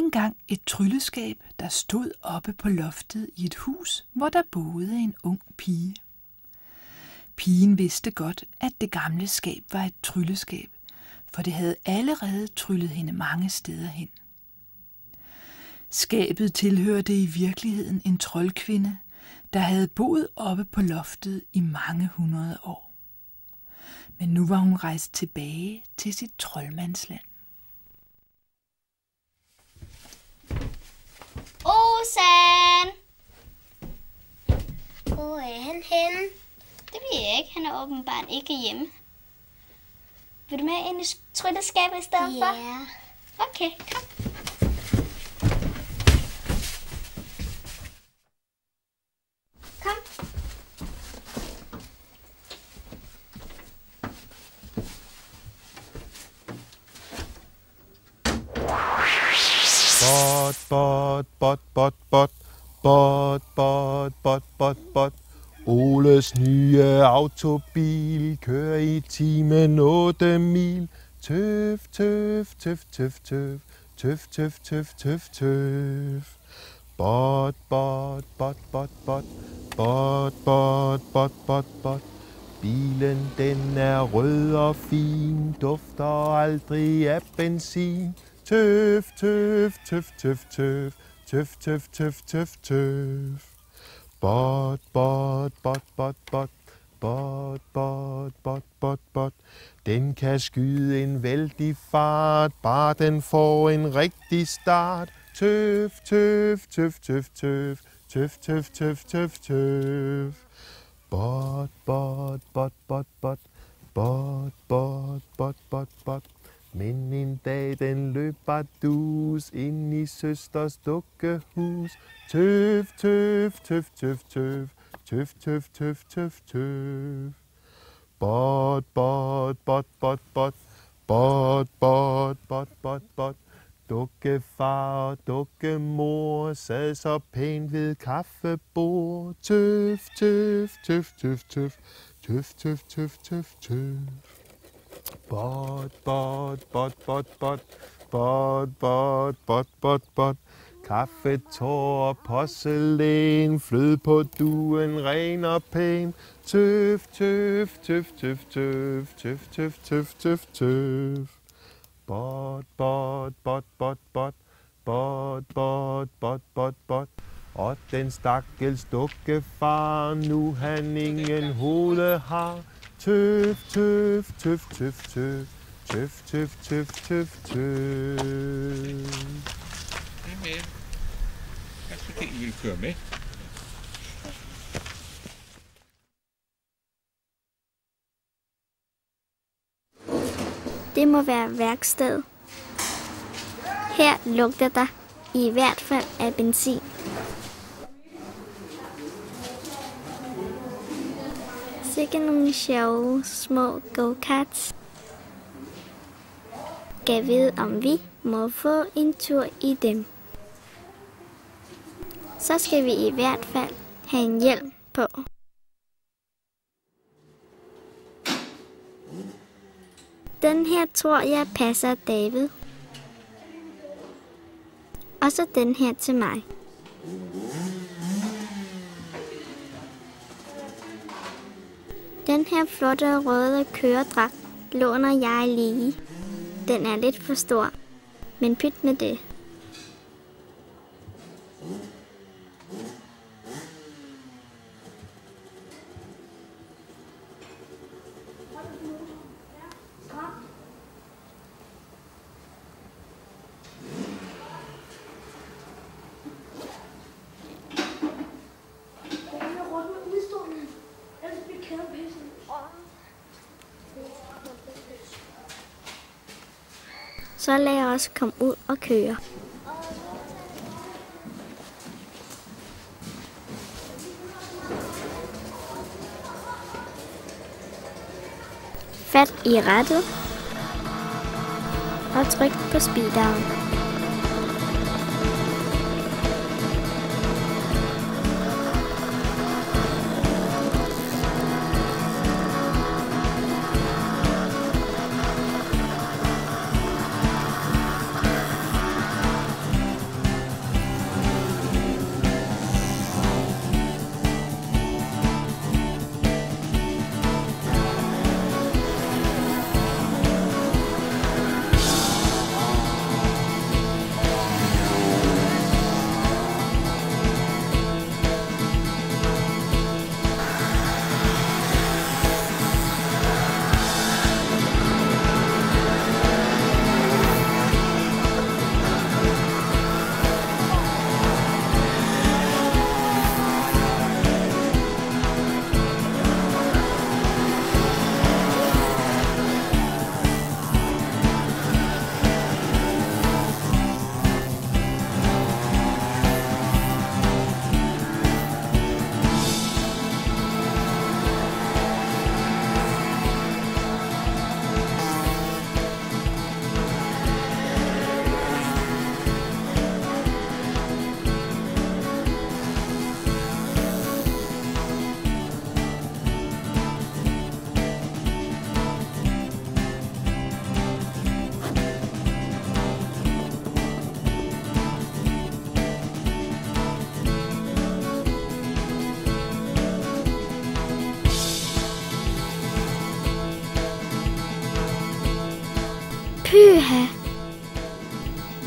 Engang et trylleskab, der stod oppe på loftet i et hus, hvor der boede en ung pige. Pigen vidste godt, at det gamle skab var et trylleskab, for det havde allerede tryllet hende mange steder hen. Skabet tilhørte i virkeligheden en troldkvinde, der havde boet oppe på loftet i mange hundrede år. Men nu var hun rejst tilbage til sit troldmandsland. Osan! Hvor er han henne? Det ved jeg ikke. Han er åbenbart ikke hjemme. Vil du med ind i trylleskabet i stedet for? Ja. Okay. Kom. Bot, bot, bot, bot, bot. Bot, bot, bot, bot. Oles nye autobil kører i timen 8 mil. Tøf, tøf, tøf, tøf, tøf. Tøf, tøf, tøf, tøf, tøf. Bot, bot, bot, bot, bot. Bot, bot, bot, bot, bot. Bilen den er rød og fin, dufter aldrig af benzin. Tøf, tøf, tøf, tøf, tøf, Tøf, tøf, tøf, tøf, tøf. Bot, bot, bot, bot, bot. Bot, bot, bot, bot, bot. Den kan skyde en vældig fart, bare den får en rigtig start. Tøf, tøf, tøf, tøf, tøf. Tøf, tøf, tøf, tøf, tøf. Bot, bot, bot, bot, bot. Bot, bot, bot, bot, bot. Men en dag den løber dus ind i søsters dukkehus. Tøf, tøf, tøf, tøf, tøf, tøf, tøf, tøf, tøf, tøf. Bot, bot, bot, bot, bot, bot, bot, bot, bot, bot. Dukkefar og dukkemor sad så pænt ved kaffebord. Tøf, tøf, tøf, tøf, tøf, tøf, tøf, tøf, tøf, tøf. Bot, bot, bot, bot, bot, bot, bot, bot, bot, bot. Kaffe, tår og porcelæn, flød på duen, ren og pæn. Tøf, tøf, tøf, tøf, tøf, tøf, tøf, tøf, tøf, tøf. Bot, bot, bot, bot, bot, bot, bot, bot, bot, bot. Og den stakkels dukkefar, nu han ingen hoved har. Tøf, tøf, tøf, tøf, tøf. Tøf, tøf, tøf, tøf, tøf. Hej med. Jeg troede ikke, I ville køre med. Det må være værksted. Her lugter der i hvert fald af benzin. Ikke nogle sjove små go-karts. Kan vide, om vi må få en tur i dem. Så skal vi i hvert fald have en hjelm på. Den her tror jeg passer David. Og så den her til mig. Den her flotte røde køredragt låner jeg lige. Den er lidt for stor, men pyt med det. Så lad os komme ud og køre. Fat i rettet og tryk på speederen.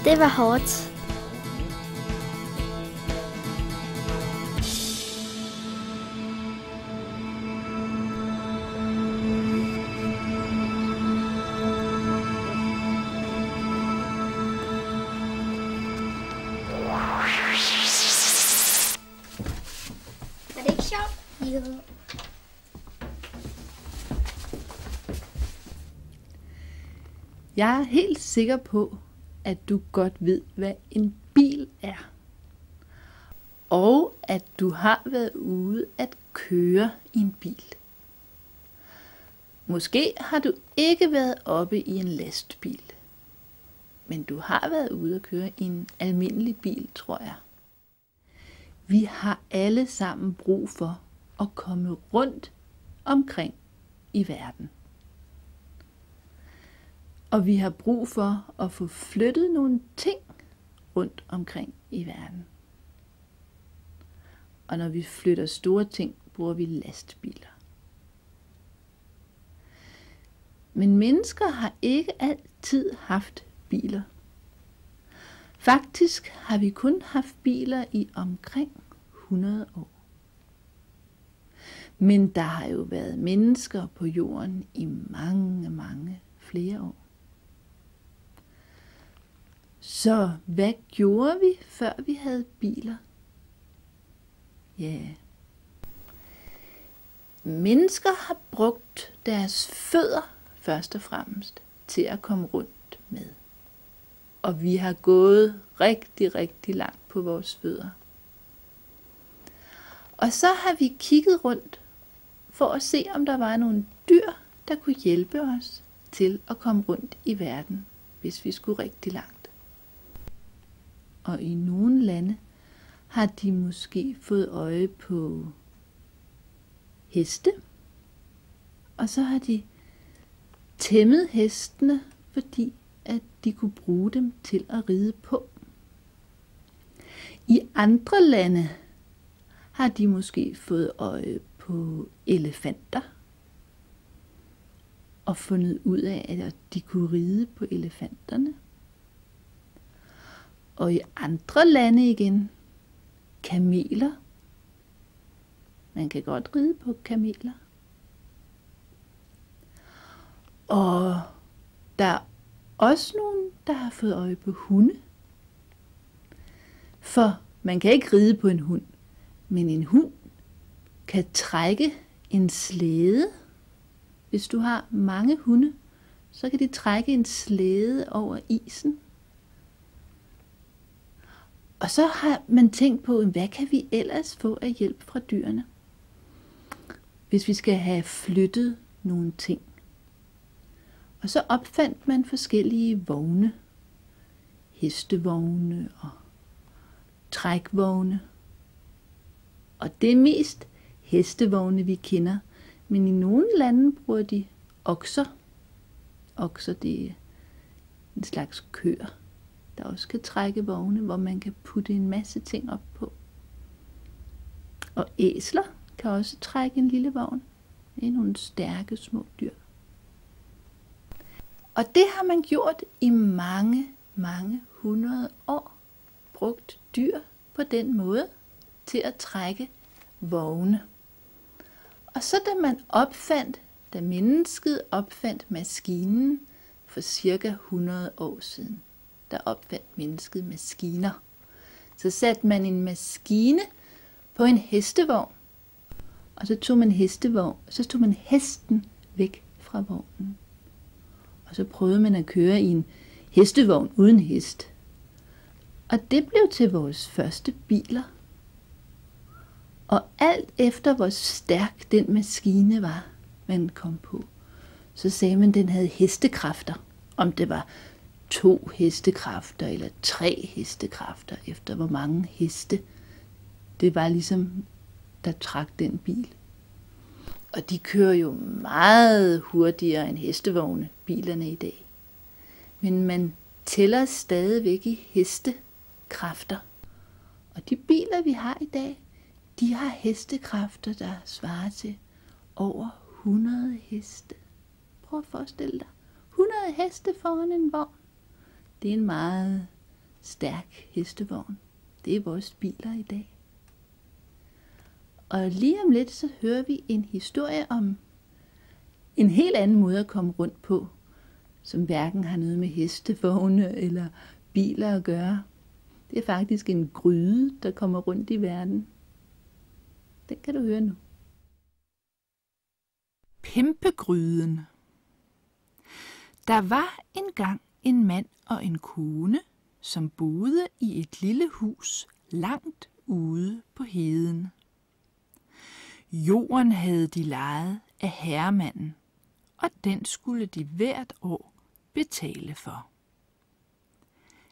Det var hårdt. Jo. Jeg er helt sikker på, at du godt ved, hvad en bil er. Og at du har været ude at køre i en bil. Måske har du ikke været oppe i en lastbil. Men du har været ude at køre i en almindelig bil, tror jeg. Vi har alle sammen brug for at komme rundt omkring i verden. Og vi har brug for at få flyttet nogle ting rundt omkring i verden. Og når vi flytter store ting, bruger vi lastbiler. Men mennesker har ikke altid haft biler. Faktisk har vi kun haft biler i omkring 100 år. Men der har jo været mennesker på jorden i mange, mange flere år. Så hvad gjorde vi, før vi havde biler? Ja. Mennesker har brugt deres fødder først og fremmest til at komme rundt med. Og vi har gået rigtig, rigtig langt på vores fødder. Og så har vi kigget rundt for at se, om der var nogle dyr, der kunne hjælpe os til at komme rundt i verden, hvis vi skulle rigtig langt. Og i nogle lande har de måske fået øje på heste, og så har de tæmmet hestene, fordi at de kunne bruge dem til at ride på. I andre lande har de måske fået øje på elefanter og fundet ud af, at de kunne ride på elefanterne. Og i andre lande igen, kameler. Man kan godt ride på kameler. Og der er også nogen, der har fået øje på hunde. For man kan ikke ride på en hund, men en hund kan trække en slæde. Hvis du har mange hunde, så kan de trække en slæde over isen. Og så har man tænkt på, hvad kan vi ellers få af hjælp fra dyrene? Hvis vi skal have flyttet nogle ting. Og så opfandt man forskellige vogne. Hestevogne og trækvogne. Og det er mest hestevogne, vi kender. Men i nogle lande bruger de okser. Okser, det er en slags køer, der også kan trække vogne, hvor man kan putte en masse ting op på. Og æsler kan også trække en lille vogn. Det er nogle stærke små dyr. Og det har man gjort i mange, mange hundrede år. Brugt dyr på den måde til at trække vogne. Og så da man opfandt, da mennesket opfandt maskinen for cirka 100 år siden, der opfandt mennesket maskiner. Så satte man en maskine på en hestevogn, og så tog man hestevogn, så tog man hesten væk fra vognen. Og så prøvede man at køre i en hestevogn uden hest. Og det blev til vores første biler. Og alt efter hvor stærk den maskine var, man kom på, så sagde man, at den havde hestekræfter. Om det var to hestekræfter eller tre hestekræfter, efter hvor mange heste. Det var ligesom, der trak den bil. Og de kører jo meget hurtigere end hestevogne, bilerne i dag. Men man tæller stadigvæk i hestekræfter. Og de biler, vi har i dag, de har hestekræfter, der svarer til over 100 heste. Prøv at forestille dig. 100 heste foran en vogn. Det er en meget stærk hestevogn. Det er vores biler i dag. Og lige om lidt, så hører vi en historie om en helt anden måde at komme rundt på, som hverken har noget med hestevogne eller biler at gøre. Det er faktisk en gryde, der kommer rundt i verden. Den kan du høre nu. Pimpegryden. Der var engang en mand og en kone, som boede i et lille hus langt ude på heden. Jorden havde de lejet af herremanden, og den skulle de hvert år betale for.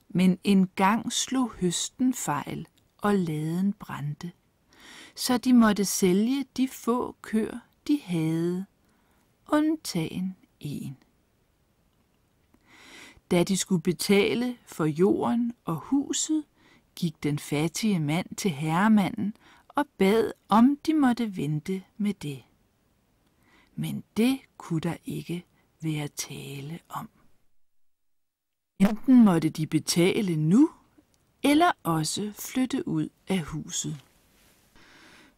Men en gang slog høsten fejl, og laden brændte, så de måtte sælge de få køer, de havde, undtagen en. Da de skulle betale for jorden og huset, gik den fattige mand til herremanden og bad, om de måtte vente med det. Men det kunne der ikke være tale om. Enten måtte de betale nu, eller også flytte ud af huset.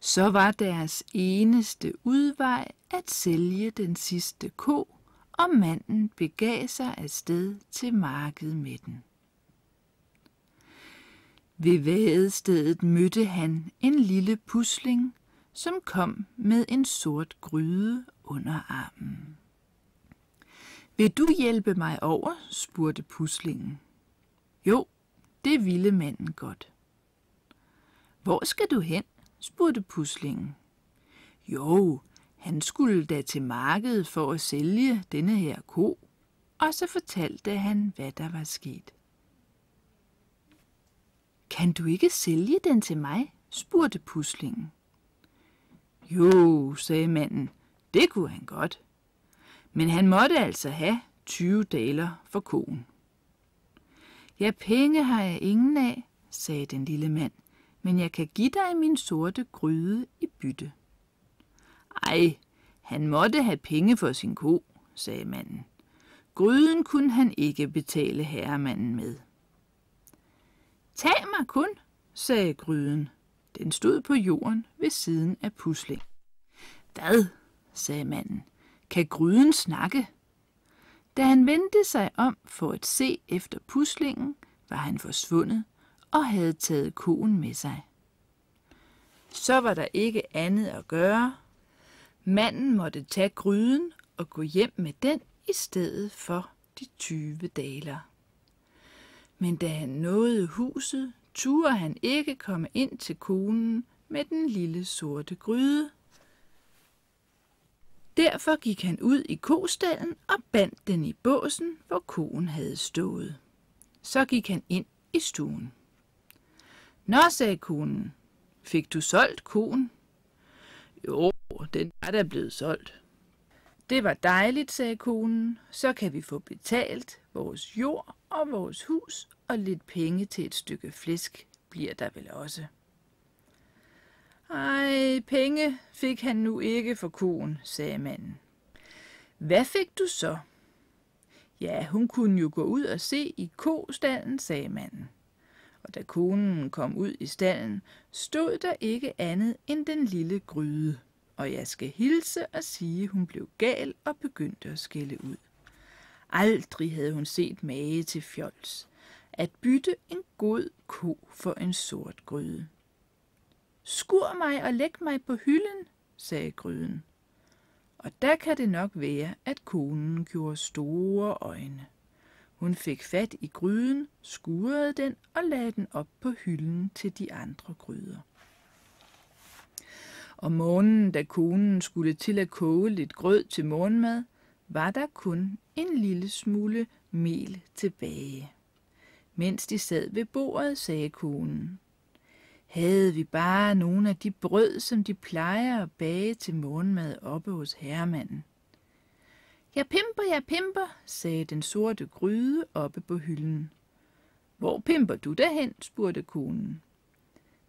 Så var deres eneste udvej at sælge den sidste ko, og manden begav sig afsted til markedet med den. Ved vadestedet mødte han en lille pusling, som kom med en sort gryde under armen. Vil du hjælpe mig over? spurgte puslingen. Jo, det ville manden godt. Hvor skal du hen? spurgte puslingen. Jo, han skulle da til markedet for at sælge denne her ko, og så fortalte han, hvad der var sket. Kan du ikke sælge den til mig? spurgte puslingen. Jo, sagde manden, det kunne han godt. Men han måtte altså have 20 daler for koen. Ja, penge har jeg ingen af, sagde den lille mand, men jeg kan give dig min sorte gryde i bytte. Ej, han måtte have penge for sin ko, sagde manden. Gryden kunne han ikke betale herremanden med. Tag mig kun, sagde gryden. Den stod på jorden ved siden af pusling. Hvad, sagde manden. Kan gryden snakke? Da han vendte sig om for at se efter puslingen, var han forsvundet og havde taget koen med sig. Så var der ikke andet at gøre. Manden måtte tage gryden og gå hjem med den i stedet for de 20 daler. Men da han nåede huset, turde han ikke komme ind til konen med den lille sorte gryde. Derfor gik han ud i kostallen og bandt den i båsen, hvor konen havde stået. Så gik han ind i stuen. Nå, sagde konen, fik du solgt konen? Jo, den er da blevet solgt. Det var dejligt, sagde konen. Så kan vi få betalt vores jord og vores hus, og lidt penge til et stykke flæsk bliver der vel også. Ej, penge fik han nu ikke for konen, sagde manden. Hvad fik du så? Ja, hun kunne jo gå ud og se i kostallen, sagde manden. Og da konen kom ud i stallen, stod der ikke andet end den lille gryde. Og jeg skal hilse og sige, hun blev gal og begyndte at skælde ud. Aldrig havde hun set mage til fjols. At bytte en god ko for en sort gryde. Skur mig og læg mig på hylden, sagde gryden. Og der kan det nok være, at konen gjorde store øjne. Hun fik fat i gryden, skurede den og lagde den op på hylden til de andre gryder. Om morgenen, da konen skulle til at koge lidt grød til morgenmad, var der kun en lille smule mel tilbage. Mens de sad ved bordet, sagde konen, havde vi bare nogle af de brød, som de plejer at bage til morgenmad oppe hos herremanden. Jeg pimper, jeg pimper, sagde den sorte gryde oppe på hylden. Hvor pimper du derhen, spurgte konen.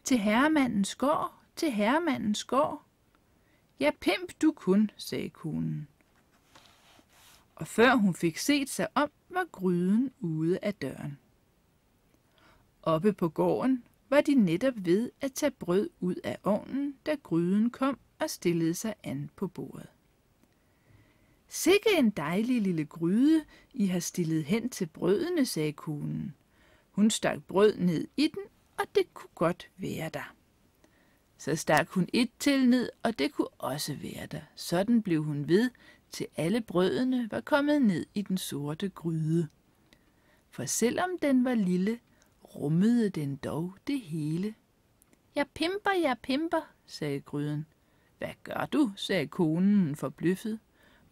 Til herremandens gård, til herremandens gård. Ja, pimp du kun, sagde konen. Og før hun fik set sig om, var gryden ude af døren. Oppe på gården var de netop ved at tage brød ud af ovnen, da gryden kom og stillede sig an på bordet. Sikke en dejlig lille gryde, I har stillet hen til brødene, sagde konen. Hun stak brød ned i den, og det kunne godt være der. Så stak hun et til ned, og det kunne også være der. Sådan blev hun ved, til alle brødene var kommet ned i den sorte gryde. For selvom den var lille, rummede den dog det hele. Jeg pimper, jeg pimper, sagde gryden. Hvad gør du, sagde konen forbløffet.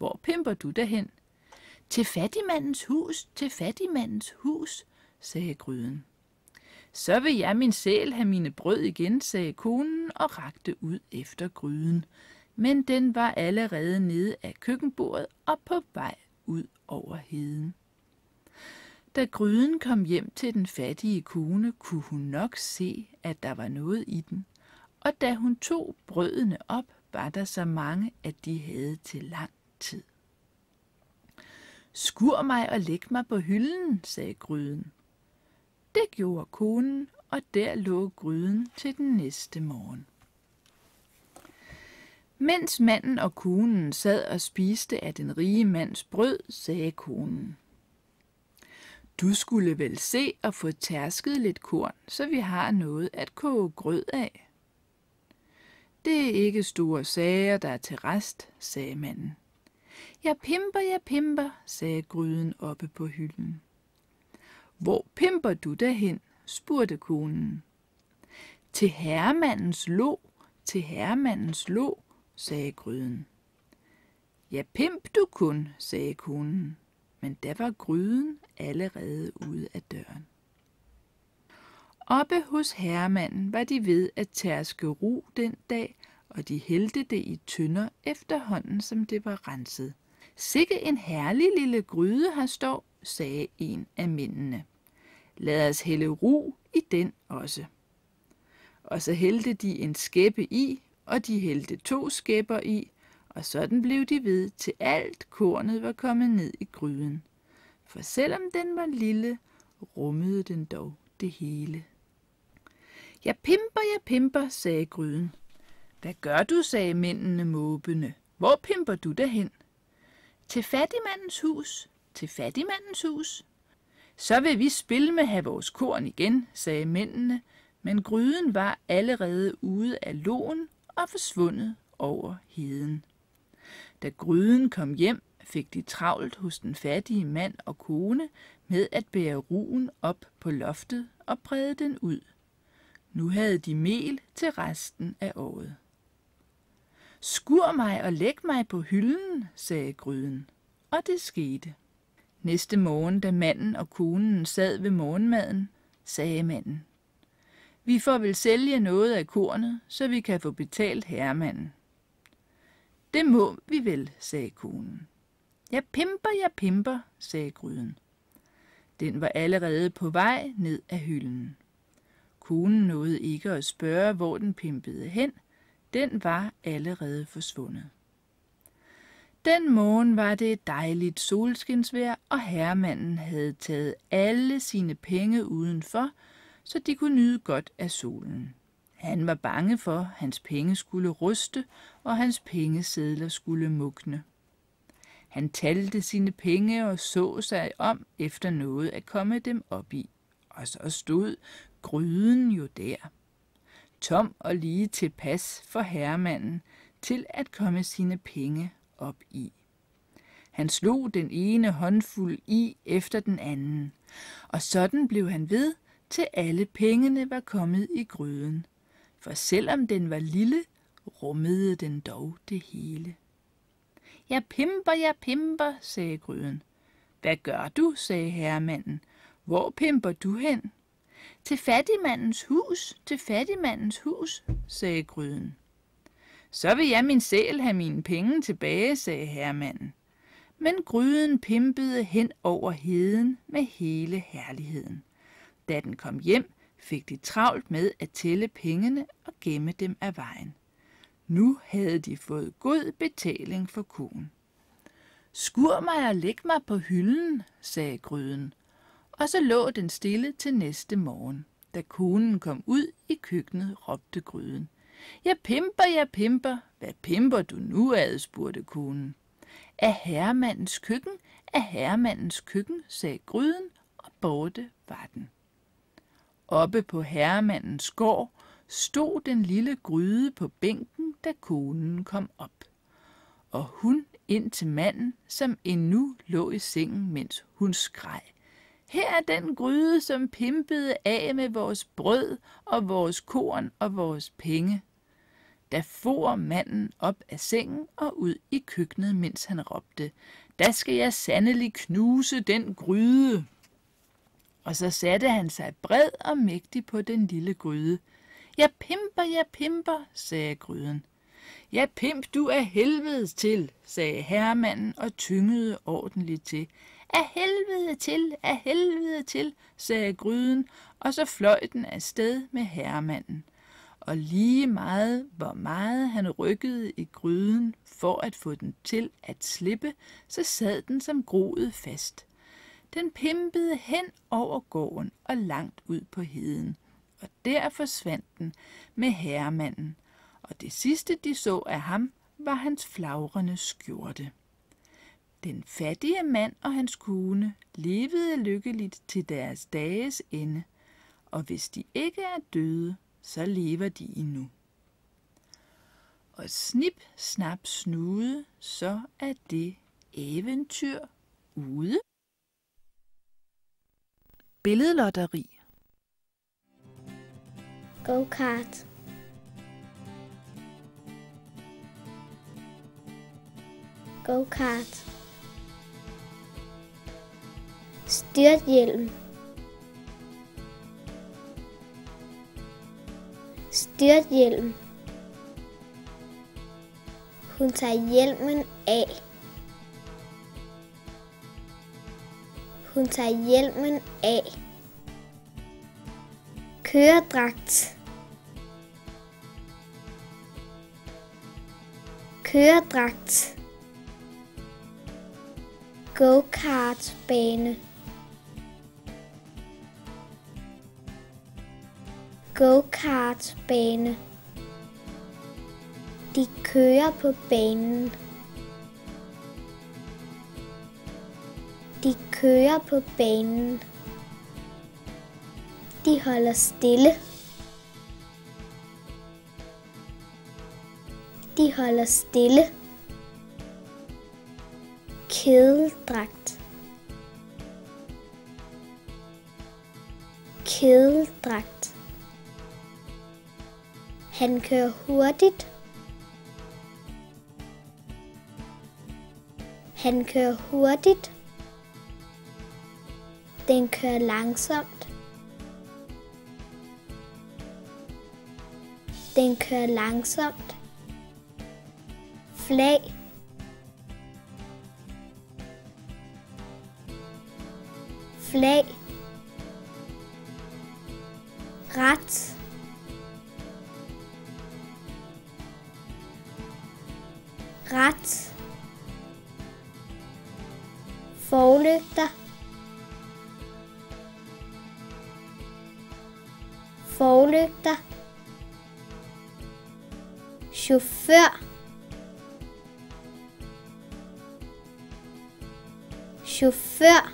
Hvor pimper du derhen? Til fattigmandens hus, til fattigmandens hus, sagde gryden. Så vil jeg min sæl have mine brød igen, sagde konen og rakte ud efter gryden. Men den var allerede nede af køkkenbordet og på vej ud over heden. Da gryden kom hjem til den fattige kone, kunne hun nok se, at der var noget i den. Og da hun tog brødene op, var der så mange, at de havde til lang tid. Skur mig og læg mig på hylden, sagde gryden. Det gjorde konen, og der lå gryden til den næste morgen. Mens manden og konen sad og spiste af den rige mands brød, sagde konen. Du skulle vel se og få tærsket lidt korn, så vi har noget at koge grød af. Det er ikke store sager, der er til rest, sagde manden. Jeg pimper, jeg pimper, sagde gryden oppe på hylden. Hvor pimper du derhen? spurgte konen. Til herremandens lå, til herremandens lå, sagde gryden. Ja, pimp du kun, sagde konen, men der var gryden allerede ude af døren. Oppe hos herremanden var de ved at tærske ro den dag, og de hældte det i tønder efterhånden, som det var renset. Sikke en herlig lille gryde har står, sagde en af mændene. Lad os hælde ro i den også. Og så hældte de en skæppe i, og de hældte to skæpper i, og sådan blev de ved, til alt kornet var kommet ned i gryden. For selvom den var lille, rummede den dog det hele. Jeg pimper, jeg pimper, sagde gryden. Hvad gør du, sagde mændene måbende. Hvor pimper du derhen? Til fattigmandens hus, til fattigmandens hus. Så vil vi spille med have vores korn igen, sagde mændene, men gryden var allerede ude af lån og forsvundet over heden. Da gryden kom hjem, fik de travlt hos den fattige mand og kone med at bære ruen op på loftet og brede den ud. Nu havde de mel til resten af året. Skur mig og læg mig på hylden, sagde gryden, og det skete. Næste morgen, da manden og konen sad ved morgenmaden, sagde manden, vi får vel sælge noget af kornet, så vi kan få betalt herremanden. Det må vi vel, sagde konen. Jeg pimper, jeg pimper, sagde gryden. Den var allerede på vej ned af hylden. Konen nåede ikke at spørge, hvor den pimpede hen. Den var allerede forsvundet. Den morgen var det et dejligt solskinsvejr, og herremanden havde taget alle sine penge udenfor, så de kunne nyde godt af solen. Han var bange for, at hans penge skulle ruste, og hans pengesedler skulle mugne. Han talte sine penge og så sig om efter noget at komme dem op i. Og så stod gryden jo der. Tom og lige tilpas for herremanden til at komme sine penge op i. Han slog den ene håndfuld i efter den anden, og sådan blev han ved, til alle pengene var kommet i gryden. For selvom den var lille, rummede den dog det hele. Jeg pimper, jeg pimper, sagde gryden. Hvad gør du, sagde herremanden. Hvor pimper du hen? Til fattigmandens hus, til fattigmandens hus, sagde gryden. Så vil jeg min sæl have mine penge tilbage, sagde herremanden. Men gryden pimpede hen over heden med hele herligheden. Da den kom hjem, fik de travlt med at tælle pengene og gemme dem af vejen. Nu havde de fået god betaling for konen. Skur mig og læg mig på hylden, sagde gryden, og så lå den stille til næste morgen. Da konen kom ud i køkkenet, råbte gryden. Jeg pimper, jeg pimper. Hvad pimper du nu ad, spurgte konen. Af herremandens køkken, af herremandens køkken, sagde gryden, og borte var den. Oppe på herremandens gård stod den lille gryde på bænken, da konen kom op. Og hun ind til manden, som endnu lå i sengen, mens hun skreg. Her er den gryde, som pimpede af med vores brød og vores korn og vores penge. Da for manden op af sengen og ud i køkkenet, mens han råbte, Da skal jeg sandelig knuse den gryde. Og så satte han sig bred og mægtig på den lille gryde. Jeg pimper, jeg pimper, sagde gryden. Ja, pimp du er helvedes til, sagde herremanden og tyngede ordentligt til. Af helvede til, af helvede til, sagde gryden, og så fløj den afsted med herremanden. Og lige meget, hvor meget han rykkede i gryden for at få den til at slippe, så sad den som groet fast. Den pimpede hen over gården og langt ud på heden, og der forsvandt den med herremanden, og det sidste de så af ham var hans flagrende skjorte. Den fattige mand og hans kone levede lykkeligt til deres dages ende, og hvis de ikke er døde, så lever de endnu. Og snip, snap, snude, så er det eventyr ude. Billedlotteri Go-kart. Go-kart. Styrthjelm. Styrthjelm. Hun tager hjelmen af. Hun tager hjelmen af. Køredragt. Køredragt. Go-kart-bane. Go-kart-bane. De kører på banen. De kører på banen. De holder stille. De holder stille. Kædeldragt. Kædeldragt. Han kører hurtigt. Han kører hurtigt. Den kører langsomt. Den kører langsomt. Flag. Flag. Ret. Ret. Forlygter. Forlygter. Chauffør. Chauffør.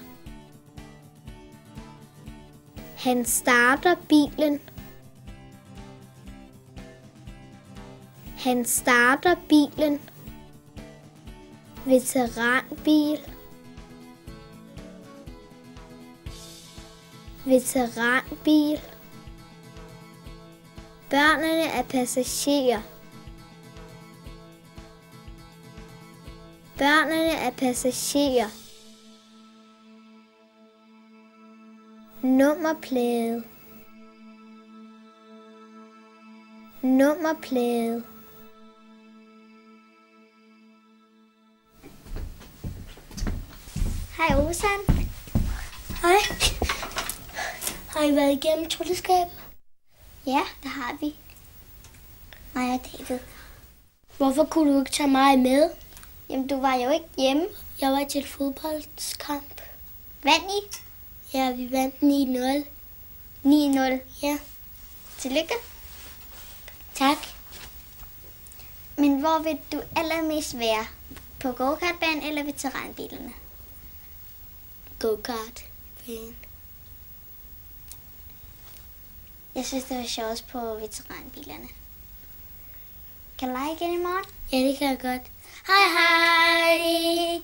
Han starter bilen. Han starter bilen. Veteranbil. Veteranbil. Børnene er passagerer. Børnene er passagerer. Nummerplade. Nummerplade. Hej Hej. Har I været igennem trylleskabet? Ja, det har vi. Mig og David. Hvorfor kunne du ikke tage mig med? Jamen, du var jo ikke hjemme. Jeg var til fodboldskamp. Vand i? Ja, vi vandt 9-0. 9-0. Ja. Tillykke. Tak. Men hvor vil du allermest være? På go-kartbanen eller ved terrænbilerne? Go-kart. Pæn. Jeg synes, det var sjovt på veteranbilerne. Kan du lege igen i morgen? Ja, det kan jeg godt. Hej hej!